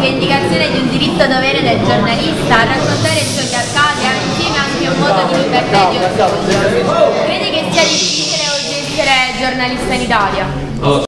rivendicazione di un diritto dovere del giornalista a raccontare ciò che accade insieme anche a un modo di libertà e di orgoglio. Crede che sia difficile oggi essere giornalista in Italia?